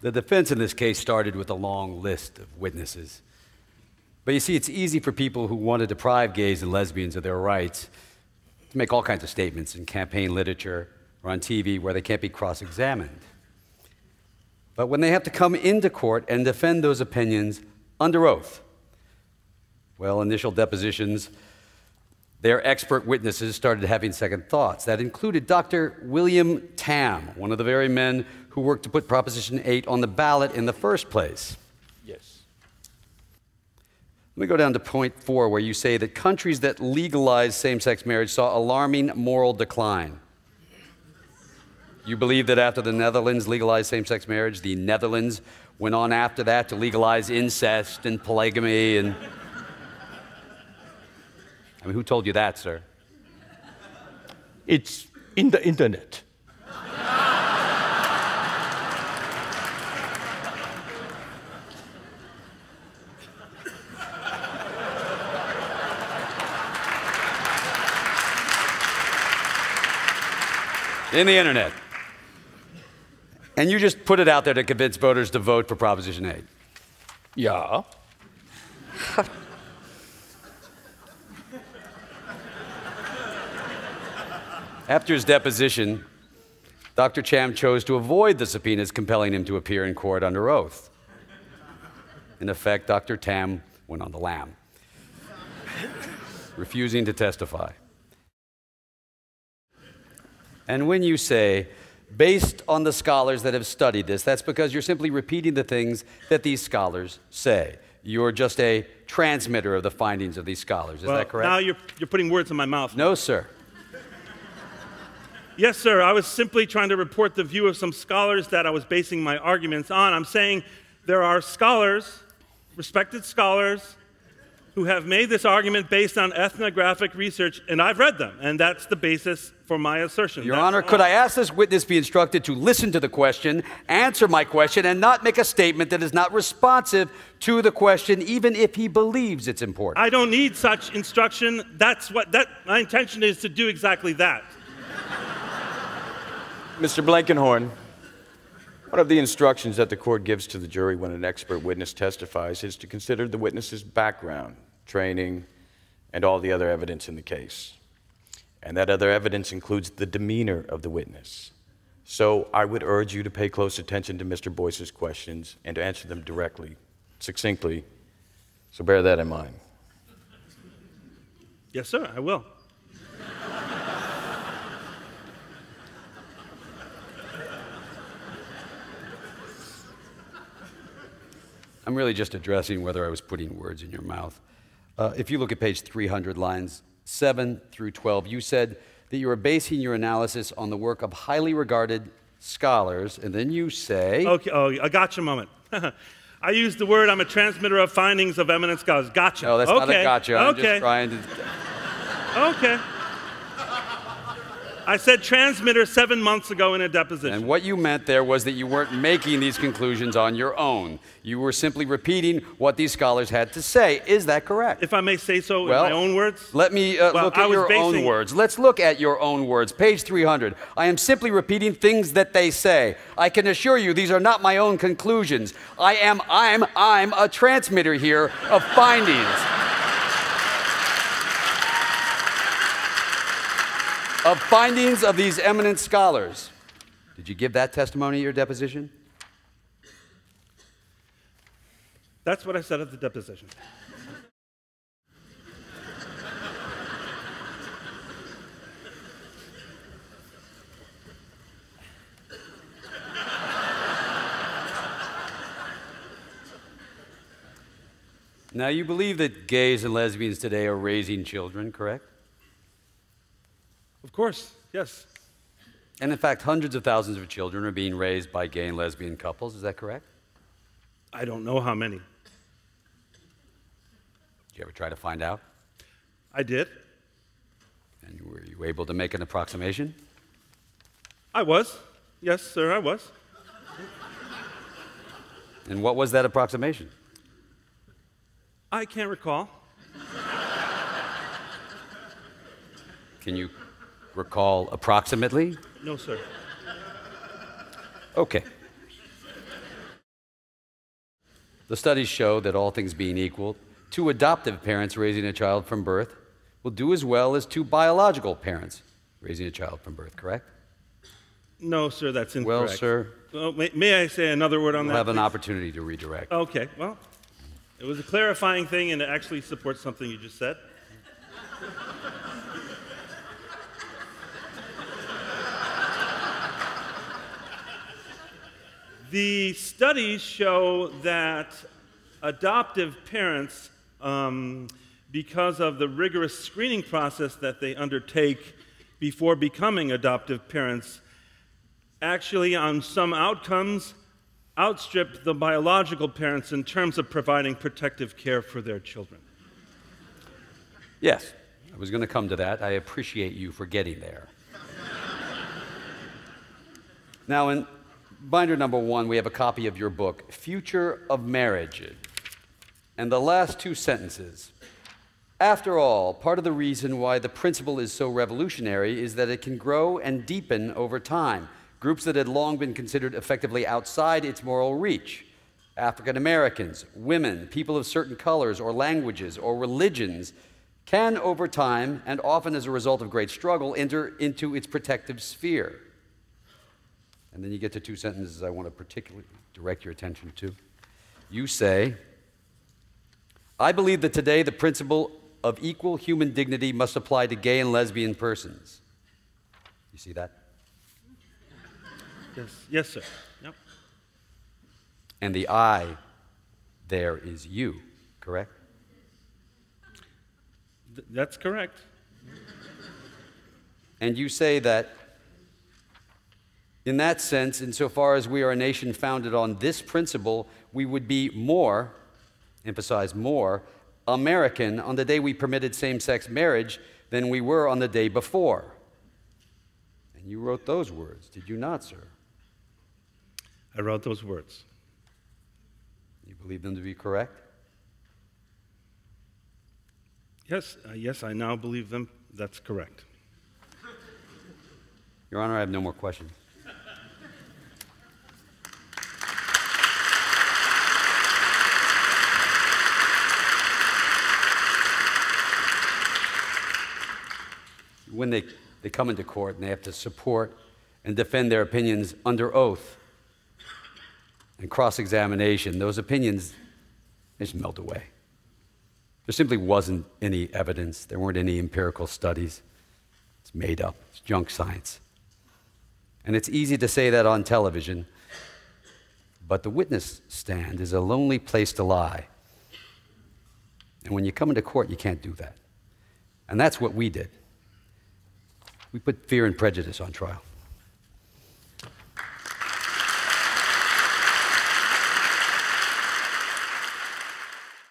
The defense in this case started with a long list of witnesses. But you see, it's easy for people who want to deprive gays and lesbians of their rights to make all kinds of statements in campaign literature or on TV where they can't be cross examined. But when they have to come into court and defend those opinions under oath, well, initial depositions, their expert witnesses started having second thoughts. That included Dr. William Tam, one of the very men who worked to put Proposition 8 on the ballot in the first place. Yes. Let me go down to point four, where you say that countries that legalized same sex marriage saw alarming moral decline. You believe that after the Netherlands legalized same sex marriage, the Netherlands went on after that to legalize incest and polygamy and. I mean, who told you that, sir? It's in the internet. In the internet. And you just put it out there to convince voters to vote for Proposition 8. Yeah. After his deposition, Dr. Tam chose to avoid the subpoenas compelling him to appear in court under oath. In effect, Dr. Tam went on the lam, refusing to testify. And when you say, based on the scholars that have studied this, that's because you're simply repeating the things that these scholars say. You're just a transmitter of the findings of these scholars. Is well, that correct? Now you're, you're putting words in my mouth. No, sir. Yes, sir. I was simply trying to report the view of some scholars that I was basing my arguments on. I'm saying there are scholars, respected scholars, who have made this argument based on ethnographic research, and I've read them, and that's the basis for my assertion. Your That's Honor, could I ask this witness be instructed to listen to the question, answer my question, and not make a statement that is not responsive to the question, even if he believes it's important? I don't need such instruction. That's what that my intention is to do exactly that. Mr. Blankenhorn, one of the instructions that the court gives to the jury when an expert witness testifies is to consider the witness's background, training, and all the other evidence in the case. And that other evidence includes the demeanor of the witness. So I would urge you to pay close attention to Mr. Boies's questions and to answer them directly, succinctly. So bear that in mind. Yes, sir, I will. I'm really just addressing whether I was putting words in your mouth. Uh, if you look at page 300, lines 7 through 12, you said that you were basing your analysis on the work of highly regarded scholars, and then you say. Okay, oh, I gotcha moment. I used the word I'm a transmitter of findings of eminent scholars. Gotcha. No, that's okay. not a gotcha. I'm okay. just trying to. Okay. I said transmitter seven months ago in a deposition. And what you meant there was that you weren't making these conclusions on your own. You were simply repeating what these scholars had to say. Is that correct? if I may say so Well, in my own words. Let me uh, Well, look at your own words. Let's look at your own words. Page 300. I am simply repeating things that they say. I can assure you these are not my own conclusions. I am I'm I'm a transmitter here of findings. Of findings of these eminent scholars. Did you give that testimony at your deposition? That's what I said at the deposition. Now, you believe that gays and lesbians today are raising children, correct? Of course, yes. And in fact, hundreds of thousands of children are being raised by gay and lesbian couples. Is that correct? I don't know how many. Did you ever try to find out? I did. And were you able to make an approximation? I was. Yes, sir, I was. And what was that approximation? I can't recall. Can you recall approximately? No, sir. Okay. The studies show that all things being equal, two adoptive parents raising a child from birth will do as well as two biological parents raising a child from birth, correct? No, sir, that's incorrect. Well, sir, Well, may, may I say another word on that? you'll that? have an opportunity to redirect. Okay, well, it was a clarifying thing and it actually supports something you just said. The studies show that adoptive parents, um, because of the rigorous screening process that they undertake before becoming adoptive parents, actually, on some outcomes, outstrip the biological parents in terms of providing protective care for their children. Yes, I was going to come to that. I appreciate you for getting there. now, in binder number one, we have a copy of your book, Future of Marriage. And the last two sentences. After all, part of the reason why the principle is so revolutionary is that it can grow and deepen over time. Groups that had long been considered effectively outside its moral reach African Americans, women, people of certain colors or languages or religions can, over time, and often as a result of great struggle, enter into its protective sphere. And then you get to two sentences I want to particularly direct your attention to. You say, I believe that today the principle of equal human dignity must apply to gay and lesbian persons. You see that? Yes, yes, sir. Yep. And the I there is you, correct? Th- that's correct. And you say that, in that sense, insofar as we are a nation founded on this principle, we would be more, emphasize more, American on the day we permitted same sex marriage than we were on the day before. And you wrote those words, did you not, sir? I wrote those words. You believe them to be correct? Yes, uh, yes, I now believe them. That's correct. Your Honor, I have no more questions. When they, they come into court and they have to support and defend their opinions under oath and cross examination, those opinions just melt away. There simply wasn't any evidence, there weren't any empirical studies. It's made up, it's junk science. And it's easy to say that on television, but the witness stand is a lonely place to lie. And when you come into court, you can't do that. And that's what we did. We put fear and prejudice on trial.